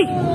Hey!